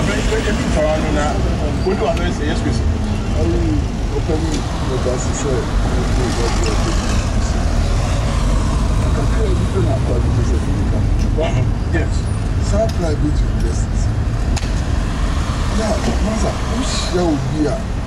abẹ́yẹ bí kàwá nù náà ó ní wà lọ́yẹ sẹ yẹsù kẹsì. ayi ọkọ mi ọba ṣiṣẹ ọkọ ìgbà tí a ti ṣe akakọ ẹbí tó nà